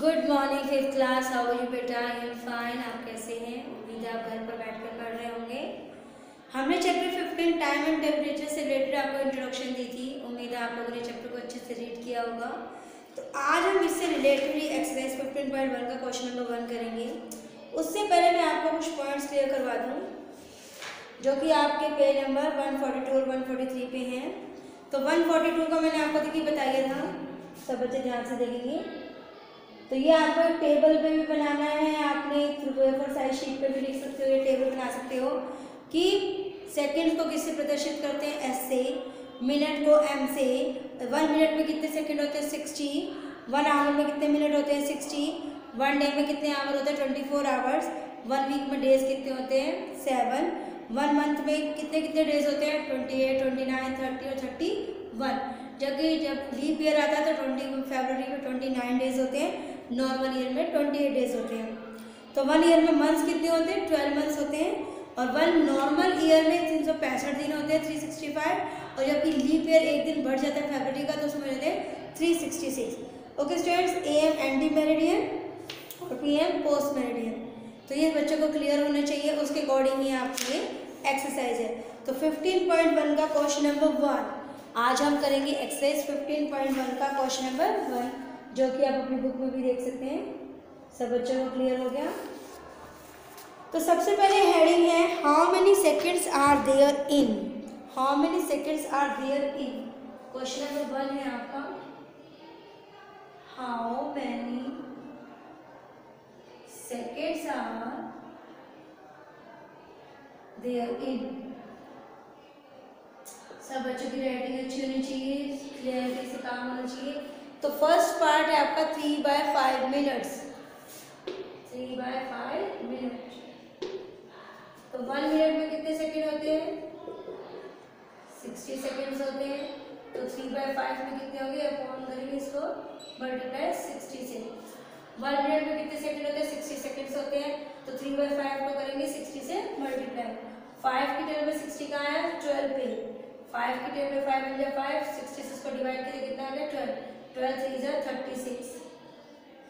Good morning fifth class how you बेटा? I am fine आप कैसे हैं? उम्मीद है आप घर पर बैठ कर पढ़ रहे होंगे। हमने chapter fifteen time and temperature से रिलेटेड आपको इंट्रोडक्शन दी थी। उम्मीद है आप लोगों ने चैप्टर को अच्छे से रीड किया होगा। तो आज हम इससे रिलेटेड ही एक्सरसाइज फिफ्टीन पॉइंट वन का क्वेश्चन नंबर वन करेंगे। उससे पहले मैं आपको कुछ पॉइंट्स क्लियर करवा दूँ, जो कि आपके page number one forty two और वन फोर्टी थ्री पे हैं। तो वन फोर्टी टू का मैंने आपको देखिए बताया था। सब बच्चे ध्यान से देखेंगे। तो ये आपको एक टेबल पे भी बनाना है। आपने फोर साइज़ शीट पे भी लिख सकते हो, ये टेबल बना सकते हो कि सेकंड को किससे प्रदर्शित करते हैं? एस से। मिनट को एम से। वन मिनट में कितने सेकंड होते हैं? सिक्सटी वन आवर में कितने मिनट होते हैं? सिक्सटी वन डे में कितने आवर होते हैं? Twenty four hours one week में डेज़ कितने होते हैं? सेवन वन मंथ में कितने कितने डेज़ होते हैं? Twenty eight twenty nine thirty और थर्टी वन जबकि जब लीप ईयर आता है तो ट्वेंटी फरवरी में ट्वेंटी नाइन डेज़ होते हैं। नॉर्मल ईयर में ट्वेंटी एट डेज़ होते हैं। तो वन ईयर में मंथ्स कितने होते हैं? ट्वेल्व मंथ्स होते हैं। और वन नॉर्मल ईयर में तीन सौ पैंसठ दिन होते हैं थ्री सिक्सटी फाइव और जबकि लीप ईयर एक दिन बढ़ जाता है फरवरी का तो उसमें होते हैं three sixty six okay students A M ante meridiem और पी एम पोस्ट मेरिडियन तो ये बच्चों को क्लियर होना चाहिए, उसके अकॉर्डिंग ही आपकी ये एक्सरसाइज है। तो फिफ्टीन पॉइंट वन का क्वेश्चन नंबर वन आज हम करेंगे एक्सरसाइज फिफ्टीन पॉइंट वन का क्वेश्चन नंबर वन जो कि आप अपनी बुक में भी देख सकते हैं। सब बच्चों को क्लियर हो गया। तो सबसे पहले हेडिंग है how many seconds are there in how many seconds are there in question number one है आपका। How many seconds are there in सब बच्चों की राइटिंग अच्छी होनी चाहिए क्लियरिटी से काम होना चाहिए। तो फ़र्स्ट पार्ट है आपका three by five minutes three by five minute तो वन मिनट में कितने सेकेंड होते हैं? सिक्सटी सेकेंड्स होते हैं. तो थ्री बाय फाइव में कितने होंगे अपॉन करेंगे इसको. मल्टीप्लाई सिक्सटी से वन मिनट में कितने सेकेंड होते हैं? सिक्सटी सेकेंड्स होते हैं. तो थ्री बाय फाइव को करेंगे सिक्सटी से मल्टीप्लाई फाइव की टेबल में सिक्सटी कहाँ है? ट्वेल्व पे. फाइव की टेबल में फाइव मिल जाए फाइव सिक्सटी से उसको डिवाइड करें, कितना आ गया ट्वेल्व ट्वेल्व थ्री ज़ा थर्टी सिक्स।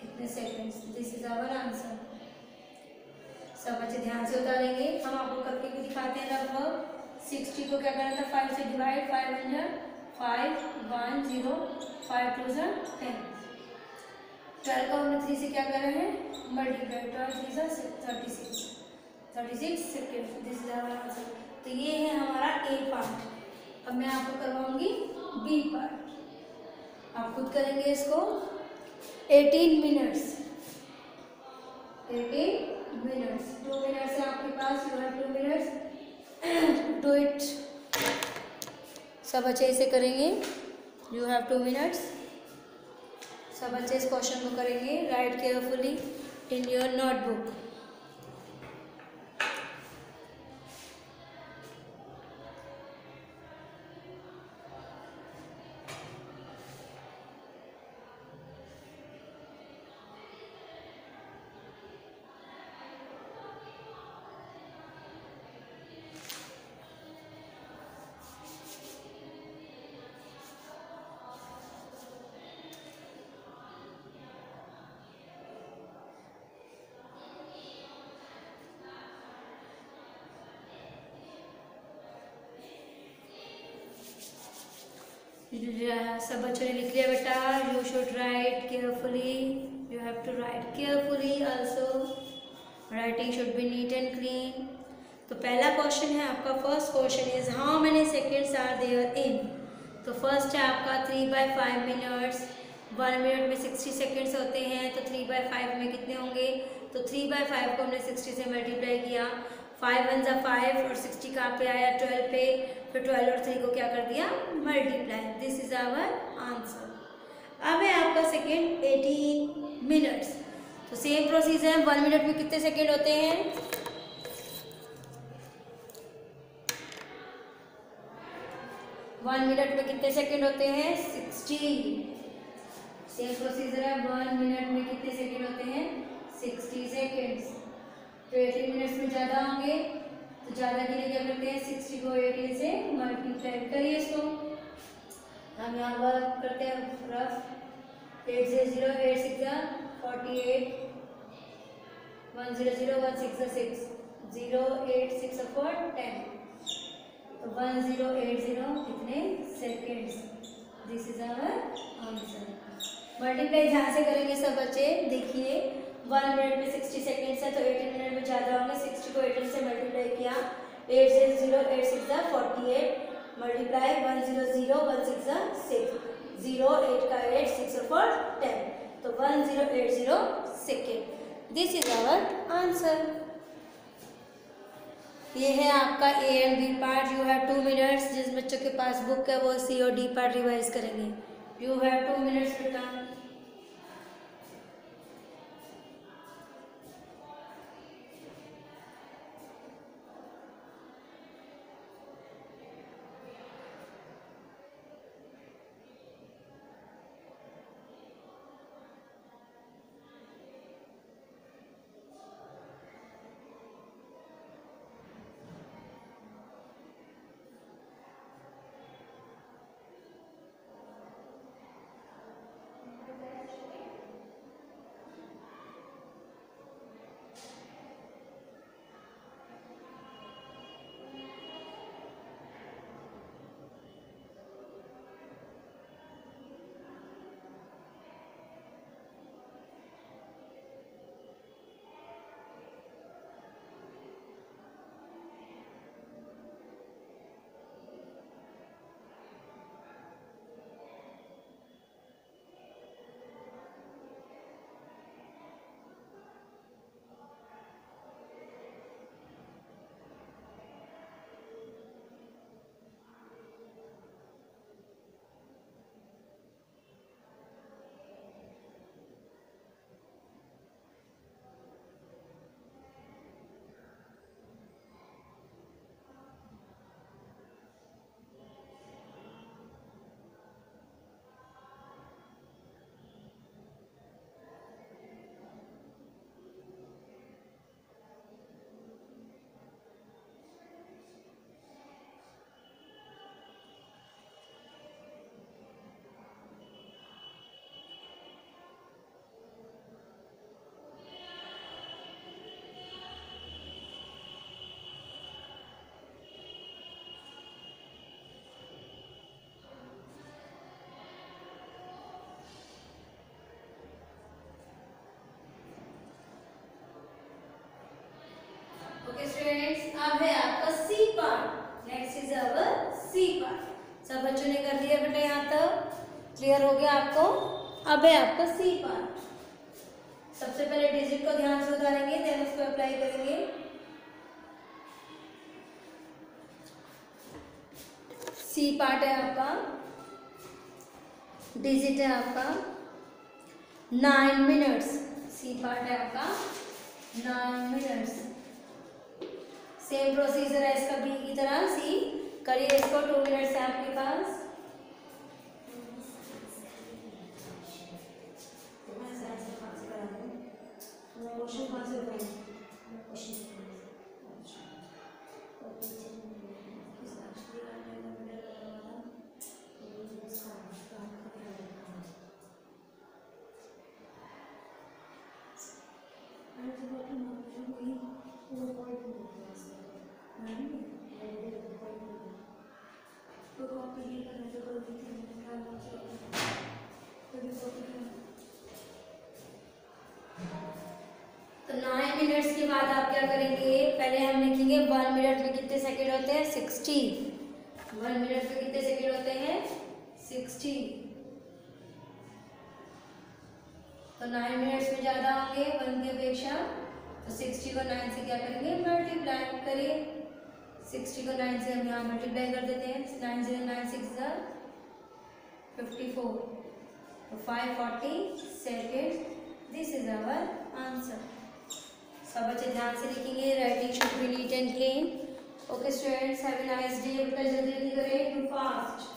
कितने seconds this is our answer सब बच्चे ध्यान से उतारेंगे। हम आपको करके भी दिखाते हैं लगभग? सिक्सटी को क्या करना था? फाइव से divide five hundred five one zero five two ज़ा टेन ट्वेल्व को हमने थ्री से क्या कर रहे हैं मल्टीप्लाई ट्वेल्व थ्री ज़ा thirty six thirty six second this is our answer तो ये है हमारा ए पार्ट अब मैं आपको करवाऊँगी बी पार्ट आप खुद करेंगे इसको 18 मिनट्स 18 मिनट्स टू मिनट्स है आपके पास you have two minutes do it सब अच्छे इसे करेंगे. यू हैव टू मिनट्स सब अच्छे इस क्वेश्चन को करेंगे. Write carefully in your notebook सब बच्चों ने लिख लिया बेटा you should write carefully you have to write carefully also writing should be neat and clean तो पहला क्वेश्चन है आपका first question is how many seconds are there in तो फ़र्स्ट है आपका three by five minutes one minute में sixty seconds होते हैं तो थ्री बाई फाइव में कितने होंगे? तो थ्री बाई फाइव को हमने सिक्सटी से मल्टीप्लाई किया. फाइव वन ज़ा फाइव और सिक्सटी कहाँ पे आया? ट्वेल्व पे। फिर ट्वेल्व और थ्री को क्या कर दिया? Multiply this is our answer अब है आपका सेकेंड एटीन मिनट्स तो सेम प्रोसीजर है। वन मिनट में कितने सेकेंड होते हैं? वन मिनट में कितने सेकेंड होते हैं? सिक्सटी सेम प्रोसीजर है। वन मिनट में कितने सेकेंड होते हैं? सिक्सटी सेकेंड्स तो एटीन मिनट्स में ज़्यादा होंगे। तो ज़्यादा के लिए क्या करते हैं? सिक्सटी को एटीन से मल्टीप्लाई करिए इसको। हम यहाँ वर्क करते हैं रफ एट से zero eight six forty eight one zero zero one six six zero eight six four ten तो वन ज़ीरो एट ज़ीरो कितने? Seconds this is our answer multiply ध्यान से करेंगे सब बच्चे, देखिए। वन मिनट में सिक्सटी सेकेंड्स है तो एटीन मिनट में ज़्यादा होंगे। सिक्सटी को एटीन से मल्टीप्लाई किया। Eight six zero eight six forty eight multiply one zero zero one six six zero eight का एट सिक्स फोर टेन तो one zero eight zero second this is our answer ये है आपका A and B part you have two minutes जिस बच्चों के पास book है, वो सी और डी पार्ट रिवाइज करेंगे। You have two minutes return students अब है आपका C part next is our C part सब बच्चों ने कर दिया बेटा यहाँ तक. क्लियर हो गया आपको? अब है आपका सी पार्ट सबसे पहले डिजिट को ध्यान से उतारेंगे देन उसको अप्लाई करेंगे. सी पार्ट है आपका. डिजिट है आपका. नाइन मिनट्स सी पार्ट है आपका. नाइन मिनट्स सेम प्रोसीजर है इसका बी की तरह सी करिए इसको टू मिनट्स है आपके पास। तो मिनट्स के बाद आप क्या करेंगे? पहले हम लिखेंगे वन मिनट में कितने सेकंड होते हैं? सिक्सटी वन मिनट में कितने सेकंड होते हैं? सिक्सटी तो नाइन मिनट्स में ज़्यादा होंगे वन की अपेक्षा तो सिक्सटी को नाइन से क्या करेंगे? मल्टीप्लाई करिए सिक्सटी को नाइन से हम यहाँ मल्टीप्लाई कर देते हैं। Nine zero nine six fifty four तो five forty second this is our answer सब बच्चे ध्यान से लिखेंगे writing should be neat and clean okay students have a nice day बेटा जल्दी जल्दी करें टू फास्ट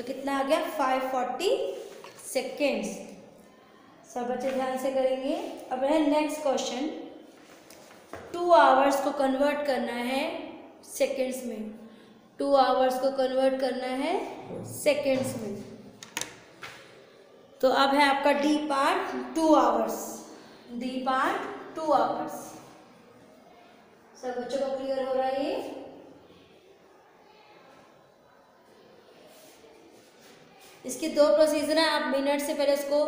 तो कितना आ गया? फाइव फोर्टी सेकेंड्स सब बच्चे ध्यान से करेंगे। अब है नेक्स्ट क्वेश्चन टू आवर्स को कन्वर्ट करना है सेकेंड्स में। टू आवर्स को कन्वर्ट करना है सेकेंड्स में। तो अब है आपका D part two hours D part two hours सब बच्चों को क्लियर हो रहा है ये? इसके दो प्रोसीजर हैं, आप मिनट से पहले इसको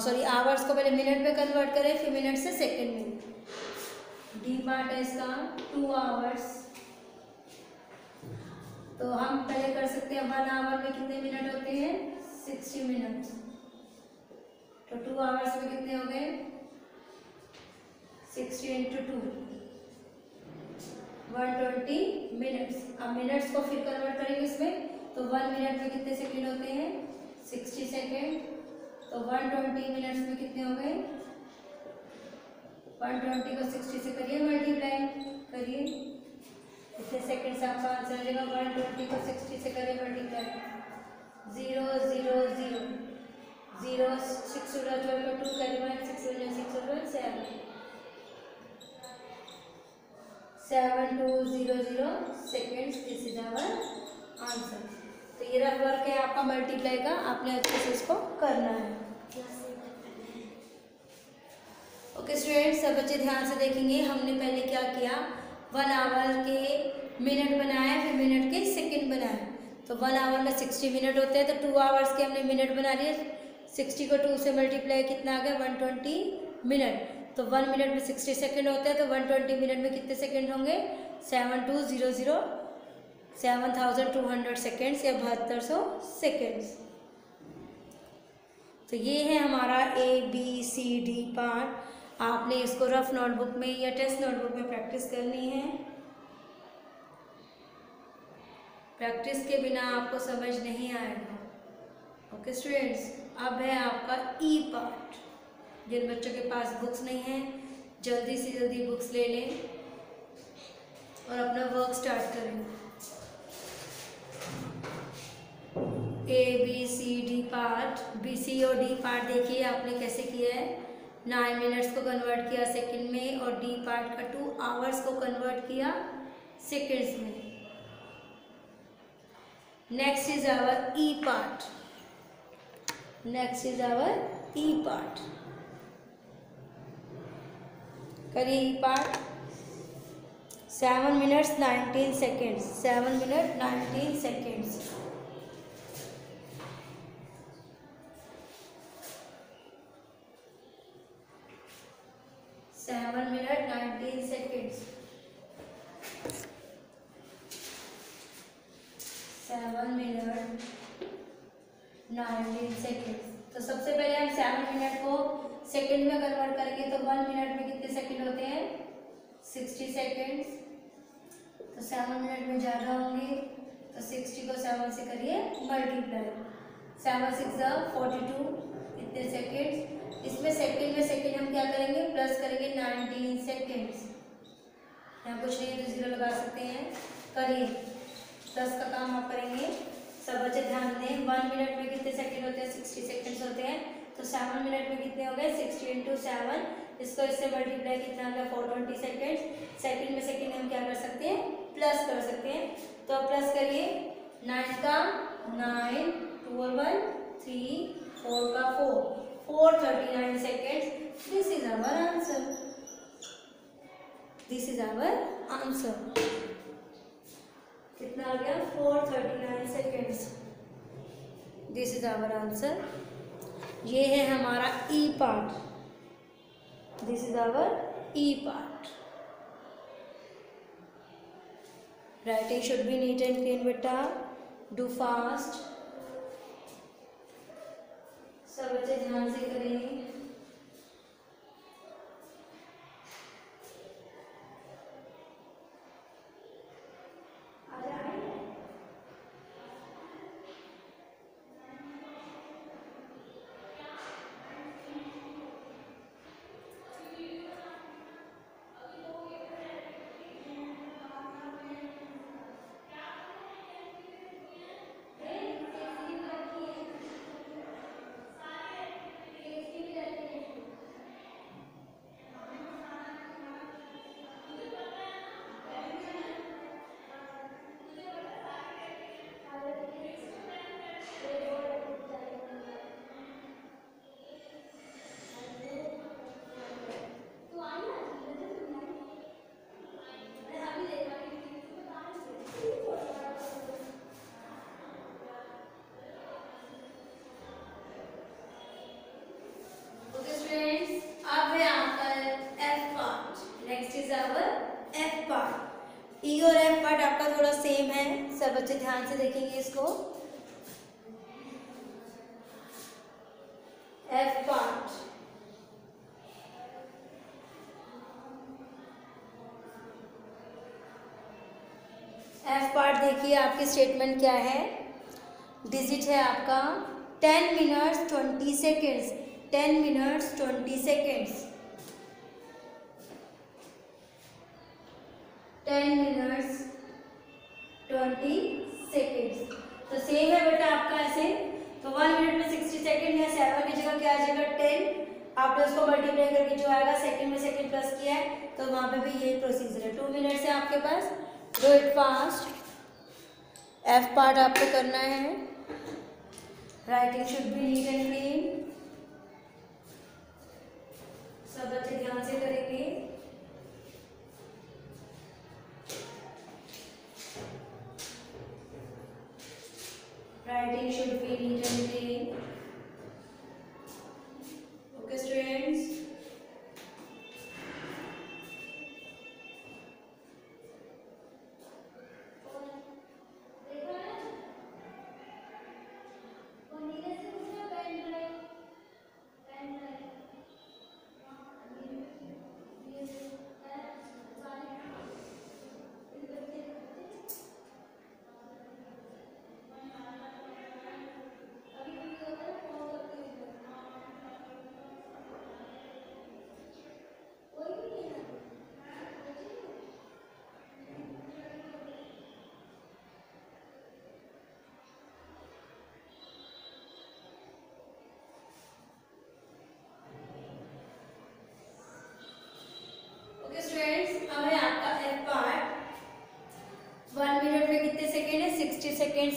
सॉरी आवर्स को पहले मिनट में कन्वर्ट करें, फिर मिनट से सेकंड में। डी पार्ट है इसका टू आवर्स तो हम पहले कर सकते हैं वन आवर में कितने मिनट होते हैं? सिक्सटी मिनट तो टू आवर्स में कितने हो गए? Sixty into two one twenty minutes अब मिनट्स को फिर कन्वर्ट करेंगे इसमें। तो वन मिनट में कितने सेकेंड होते हैं? सिक्सटी सेकेंड तो वन ट्वेंटी मिनट्स में कितने हो गए? वन ट्वेंटी को सिक्सटी से करिए मल्टीप्लाई करिए। कितने सेकेंड्स आपका आंसर जाएगा? वन ट्वेंटी को सिक्सटी से करिए multiply zero zero zero zero six twelve को टू करिए one six six seven seven two zero zero seconds this is our answer तो ये रफ वर्क है आपका मल्टीप्लाई का आपने अच्छे से इसको करना है। ओके स्टूडेंट्स सब बच्चे ध्यान से देखेंगे, हमने पहले क्या किया? वन आवर के मिनट बनाया, फिर मिनट के सेकंड बनाया। तो वन आवर में सिक्सटी मिनट होते हैं तो टू आवर्स के हमने मिनट बना लिए। सिक्सटी को टू से मल्टीप्लाई कितना आ गया? वन ट्वेंटी मिनट तो वन मिनट में सिक्सटी सेकेंड होते हैं तो वन ट्वेंटी मिनट में कितने सेकेंड होंगे? Seven two zero zero seven thousand two hundred seconds या बहत्तर सौ सेकेंड्स तो ये है हमारा A B C D part आपने इसको रफ नोटबुक में या टेस्ट नोटबुक में प्रैक्टिस करनी है। प्रैक्टिस के बिना आपको समझ नहीं आएगा। ओके स्टूडेंट्स अब है आपका ई e पार्ट जिन बच्चों के पास बुक्स नहीं हैं, जल्दी से जल्दी बुक्स ले लें और अपना वर्क स्टार्ट करें। A B C D part B C और डी पार्ट देखिए, आपने कैसे किया है? नाइन मिनट्स को कन्वर्ट किया सेकंड में और डी पार्ट का टू आवर्स को कन्वर्ट किया सेकंड्स में. Next is our E part next is our E part करिए E part 7 minutes 19 seconds. 7 minutes 19 seconds. Seven minute में ज़्यादा होंगे तो सिक्सटी को सेवन से करिए multiply seven six forty two इतने सेकेंड्स इसमें सेकेंड में सेकेंड हम क्या करेंगे? प्लस करेंगे नाइनटीन सेकेंड्स यहाँ कुछ नहीं तो ज़ीरो लगा सकते हैं. करिए. प्लस का काम आप करेंगे. सब बच्चे ध्यान दें. वन मिनट में कितने सेकेंड होते हैं? सिक्सटी सेकेंड्स होते हैं. तो सेवन मिनट में कितने हो गए? सिक्सटी इंटू सेवन इसको इससे मल्टीप्लाई कितना हो गया? फोर ट्वेंटी सेकेंड सेकेंड में सेकेंड हम क्या कर सकते हैं? प्लस कर सकते हैं। तो आप प्लस करिए। नाइन का nine four one three four का four four thirty nine second this is our answer this is our answer कितना आ गया? Four thirty nine seconds this is our answer ये है हमारा E part this is our E part writing should be neat and clean बेटा. Do fast सब बच्चे ध्यान से करें. ध्यान से देखेंगे इसको। एफ़ पार्ट एफ़ पार्ट देखिए आपकी स्टेटमेंट क्या है। डिजिट है आपका ten minutes twenty seconds ten minutes twenty seconds ten minutes 20 seconds तो सेम है बेटा आपका ऐसे। तो वन मिनट में सिक्सटी सेकेंड या सेवन की जगह क्या आ जाएगा? टेन आपने उसको मल्टीप्लाई करके जो आएगा सेकेंड में सेकेंड प्लस किया है तो वहाँ पे भी यही प्रोसीजर है। टू मिनट्स है आपके पास। Do it fast F part आपको करना है। Writing should be neat and clean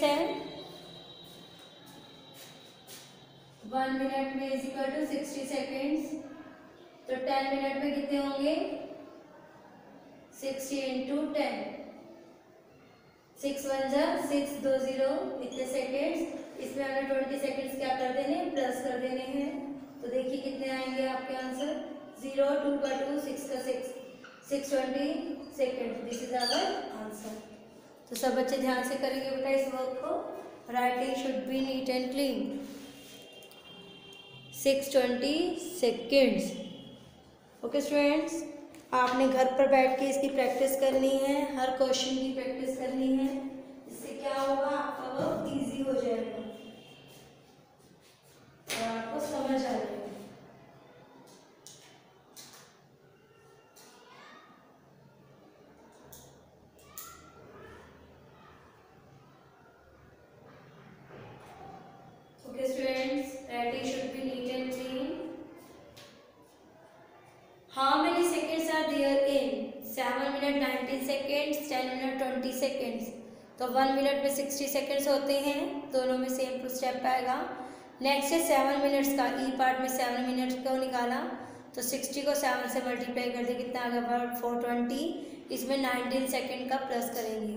10 one minute में is equal to sixty seconds तो टेन मिनट में कितने होंगे? Sixty into ten six one जा सिक्स दो ज़ीरो इतने सेकेंड्स इसमें हमें ट्वेंटी सेकेंड्स क्या कर देने? प्लस कर देने हैं. तो देखिए कितने आएँगे आपके आंसर ज़ीरो टू का टू सिक्स का six six twenty second this is our answer तो सब बच्चे ध्यान से करेंगे बेटा इस वर्क को। Writing should be neat and clean six twenty seconds okay students आपने घर पर बैठ के इसकी प्रैक्टिस करनी है, हर क्वेश्चन की प्रैक्टिस करनी है इससे क्या होगा आपका वर्क इजी हो जाएगा और आपको समझ आ जाएगा तो वन मिनट में सिक्सटी सेकेंड्स होते हैं, दोनों में सेम टू स्टेप आएगा। नेक्स्ट है सेवन मिनट्स का ई e पार्ट में सेवन मिनट्स को निकाला। तो सिक्सटी को सेवन से मल्टीप्लाई कर दे, कितना आ गया फोर ट्वेंटी इसमें नाइनटीन सेकेंड का प्लस करेंगे।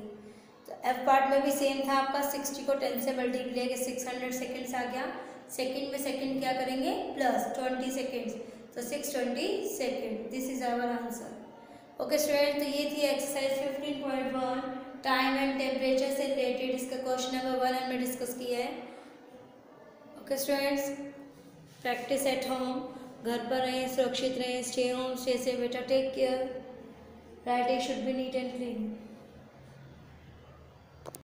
तो एफ़ पार्ट में भी सेम था आपका सिक्सटी को टेन से मल्टीप्लाई के सिक्स हंड्रेड सेकेंड्स आ गया। सेकेंड में सेकेंड क्या करेंगे? प्लस ट्वेंटी सेकेंड्स तो six twenty second this is our answer okay student तो ये थी exercise fifteen point one time and temperature से रिलेटेड इसका क्वेश्चन नंबर वन हमने डिस्कस किया है। Okay students practice at home घर पर रहें, सुरक्षित रहें स्टे होम स्टे से बेटा take care writing should be neat and clean